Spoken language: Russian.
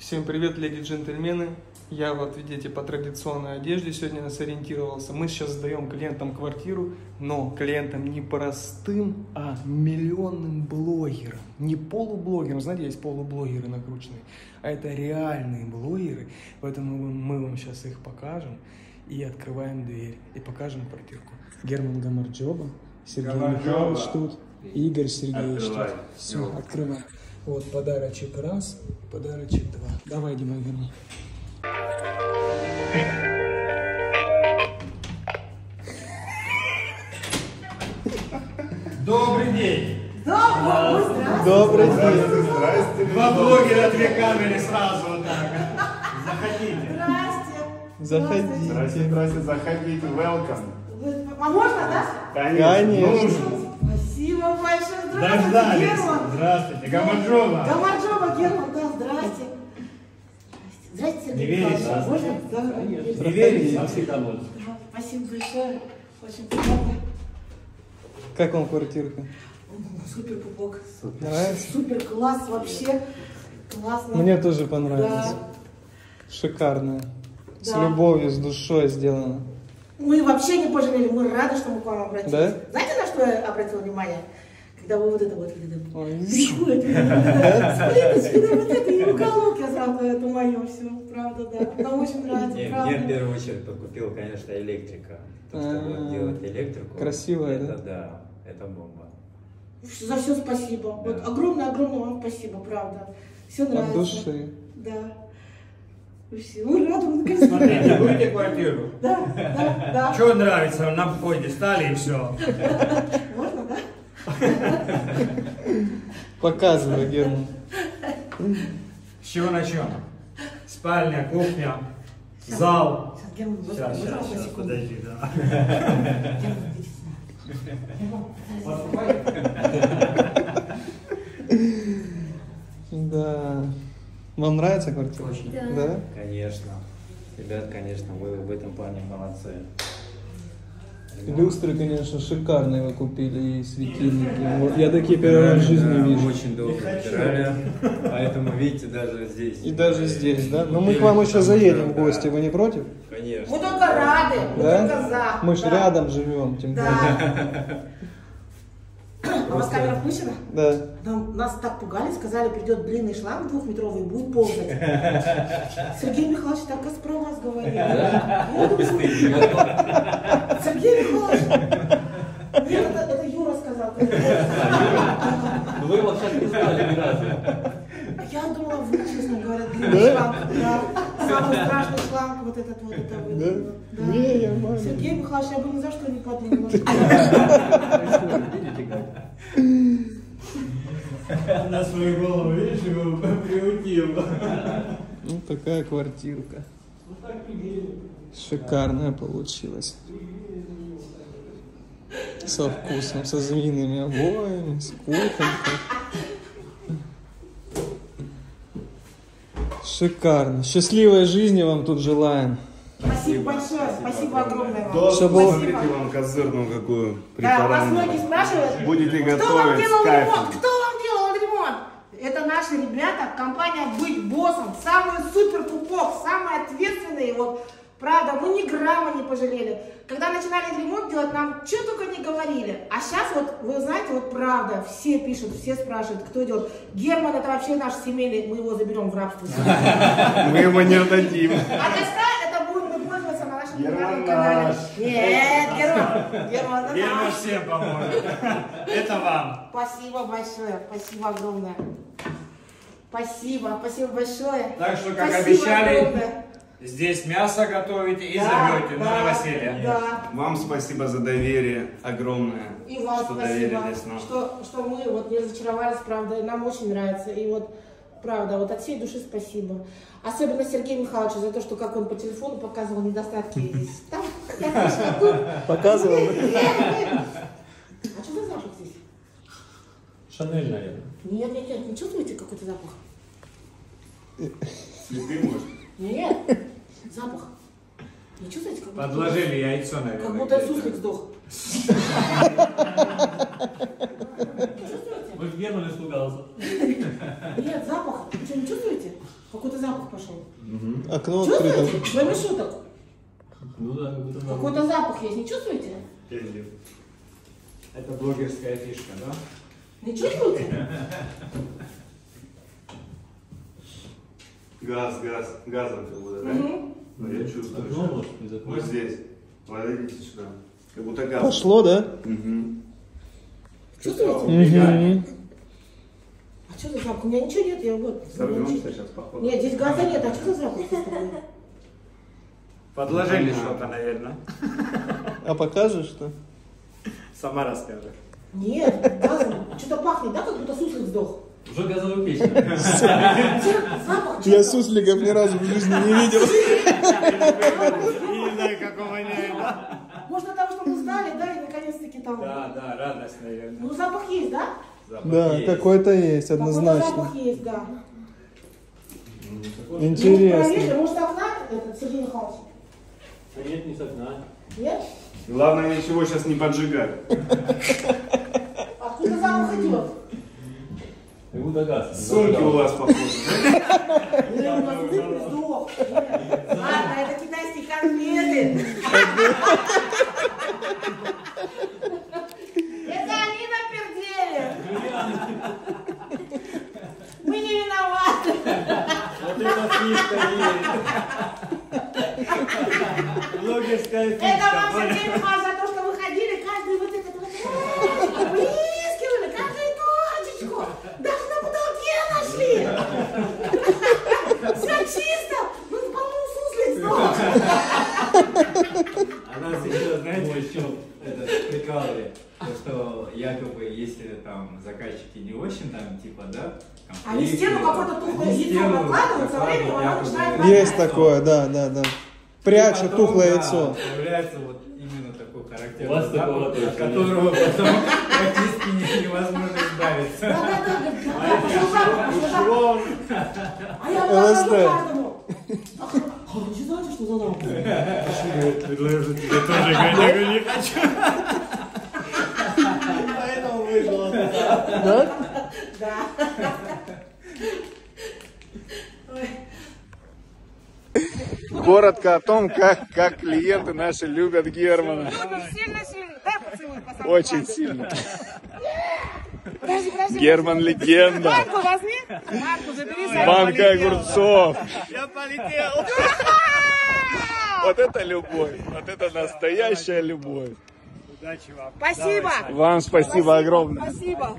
Всем привет, леди и джентльмены. Я вот, видите, по традиционной одежде сегодня нас ориентировался. Мы сейчас сдаем клиентам квартиру, но клиентам не простым, а миллионным блогерам. Не полублогерам, знаете, есть полублогеры накрученные, а это реальные блогеры. Поэтому мы, вам сейчас их покажем и открываем дверь, и покажем квартирку. Герман Гамарджоба, Сергей Гамарджоба. Михайлович тут, Игорь Сергеевич тут. Открывай. Все, открываем. Вот подарочек раз, подарочек два. Давай, Дима Герман. Добрый день! Добрый день. Здрасте! Два блогера, две камеры сразу вот так. Заходите. Заходите. Здрасте, здрасте, заходите, welcome. Вы- А можно, да? Конечно. Нужно. Дождались. Герман. Здравствуйте, Гамаджова. Гамарджоба, Герман, да, здрасте. Здрасте, Сергей Не верите? Можно? Да. Не верите? Да, Спасибо большое. Очень приятно. Как вам квартирка? Супер пупок. Нравится? Супер класс вообще. Классно. Мне тоже понравилось. Да. Шикарная. С Да. любовью, с душой сделано. Мы вообще не пожалели, мы рады, что мы к вам обратились. Да? Знаете, на что я обратила внимание? Когда вы вот это вот, вот это приходит, вот это, с плиточки, да, вот это, и уголок, я сразу, это мое все, правда, да. Нам очень нравится, правда. мне в первую очередь подкупил, конечно, электрика. То, что вот делать электрику. красивая, это, да? да? это бомба. За все спасибо. Вот огромное-огромное вам спасибо, правда. Все От нравится. души. Да. Мы рады, мы наконец-то. Смотрите, будете квартиру? Да, да, да. Что нравится, на входе стали и все. Показывай, Герман. С чего начнем? Спальня, кухня, зал. Сейчас, Герман, Сейчас, сейчас, сейчас, подожди, да. Да. Вам нравится квартира? Очень. Да. Конечно. Ребят, конечно, вы в этом плане молодцы. Люстры, конечно, шикарные вы купили и светильники. Вот Я такие первый раз в жизни Да, вижу. Очень долго выбирали. Поэтому, видите, даже здесь. И даже здесь, да? Но мы к вам еще заедем в гости, вы не против? Конечно. Мы только рады, мы только за. Мы ж Да. рядом живем, тем более. А у вас камера включена? Да. Нам, нас так пугали, сказали, придет длинный шланг двухметровый и будет ползать. Сергей Михайлович так и про вас говорил. Сергей Михайлович. Нет, это, это Юра сказал. Ну вы его сейчас не знали ни разу. Я думала, вы, честно говоря, длинный шланг. Да. Самый страшный шланг, вот этот вот. Это вот. Да? Не, я. Сергей Михайлович, я бы ни за что не подумала. На свою голову, видишь, его приутил. Ну, такая квартирка. Шикарная получилась. Со вкусом, со змеиными обоями, с кухонькой. Шикарно. Счастливой жизни вам тут желаем. Спасибо большое, спасибо огромное вам. Да, Чтобы- смотрите вам козырную какую Да, вас многие спрашивают, Будете кто вам готовить делал с кайфом. ремонт? Кто вам делал ремонт? Это наши ребята, компания «Быть боссом», самый супер пупок, самые ответственные, вот, правда, мы ни грамма не пожалели. Когда начинали ремонт делать, нам что только не говорили. А сейчас вот, вы знаете, вот правда, все пишут, все спрашивают, кто делает. Герман это вообще наш семейный, мы его заберем в рабство. Мы его не отдадим. А доска это будет мы пользоваться на нашем Герман наш. Нет, Герман, Герман это Герман наш. всем поможет. Это вам. Спасибо большое, спасибо огромное. Спасибо, спасибо большое. Так что, как Спасибо обещали, огромное. Здесь мясо готовите и Да, зовете на да, новоселье. Да. Вам спасибо за доверие огромное, И вам что спасибо, нам. что, что мы вот не разочаровались, правда, нам очень нравится. И вот, правда, вот от всей души спасибо. Особенно Сергею Михайловичу за то, что как он по телефону показывал недостатки здесь. Там. Показывал? А что за запах здесь? Шанель, наверное. Нет, нет, нет, не чувствуете какой-то запах? Цветы, может? Нет, запах. Не чувствуете, как будто, Подложили яйцо, наверное. как будто суслик сдох? Может, Герман испугался. Нет, запах. Вы что, не чувствуете? Какой-то запах пошел. Окно открыто. Чувствуете? Кроме шуток. Ну да, как будто да. Какой-то запах есть, не чувствуете? Это блогерская фишка, да? Не чувствуете? Газ, газ, газом как будто, да? Ну, я чувствую. Окно, что- может, Вот здесь. Подойдите сюда. Как будто газ. Пошло, да? Мгм. Чувствуете? Мгм. А что за запах? У меня ничего нет, я вот. Сорвемся сейчас, походу. Нет, здесь газа нет, а что за запах? Подложили что-то, наверное. А покажешь, что? Сама расскажешь. Нет, газом. Что-то пахнет, да, как будто суслик сдох. Уже газовая печь. Запах Я сусликов ни разу в жизни не видел. Не знаю, как у меня, да? Может, от того, что мы сдали, да, и наконец-таки там. Да, да, радость, наверное. Ну, запах есть, да? Запах Да, есть. какой-то есть, Какой-то однозначно. запах есть, да. Ну, Ну, Интересно. может, окна этот Сергей Михайлович? А Нет, не с окна. Нет? Главное ничего сейчас не поджигать. Откуда запах идет? Газ. Сумки у вас похожи. Ладно, это китайские конфеты. Это они напердели. Мы не виноваты. Это фишка. Блогерская Это фишка. вам понял? Сергей Михайлович за то, что вы ходили, каждый вот этот вот, выискивали, каждую точечку. Даже на потолке нашли. Все чисто. Ну, по-моему, суслик сдох. А нас еще, знаете, еще это прикалывали, то, что якобы если там заказчики не очень там типа, да, Они стену какое-то тухлое яйцо накладывают, со временем оно начинает. Есть такое, да, да, да. Потом, тухлое яйцо. Появляется вот именно такой характерный У вас такого запах, точно от которого потом практически не- невозможно избавиться. Да-да-да. А я каждому. А вы не знаете, что за запах? Предложу тебе тоже, я говорю, не хочу. Поэтому вышло. Да? Да. Коротко о том, как, как клиенты наши любят Германа. Сильно-сильно. Поцелуй. Очень сильно. Подожди, подожди. Герман легенда. Марку возьми. Марку забери. Банка огурцов. Я полетел. Вот это любовь. Вот это настоящая любовь. Удачи вам. Спасибо. Вам спасибо огромное. Спасибо.